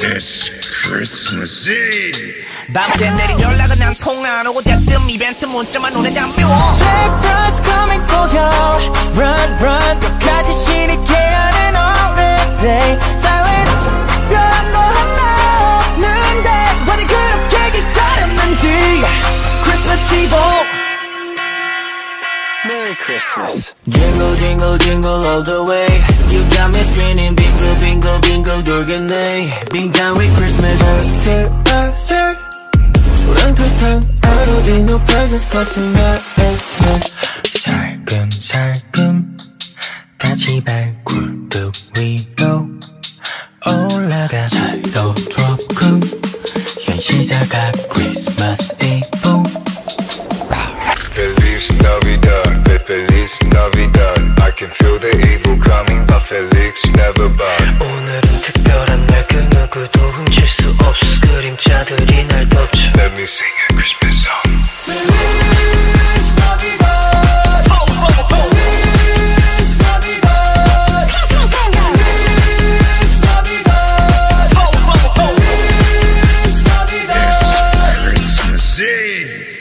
Yes. It's Christmas Eve. 밤새 내린 연락은 난 통 안 오고 대뜸 이벤트 문자만 오네 난 미워 Breakfast coming for you Run run 끝까지 신이게 하는 holiday Silence 특별한 거 하나 없는데 왜 그렇게 기다렸는지 Christmas Eve Merry Christmas. Jingle jingle jingle all the way You got me spinning bingo be 돌겠네. with Christmas. 아슬아슬 우렁텅텅 I don't need no presents Cause not Xmas 살금살금 다시 발굴뚝 위로 올라가 살도 조금. 현시자가 Christmas Eve. Feliz Navidad, Feliz Navidad. I can feel the evil coming but Felix never buy King.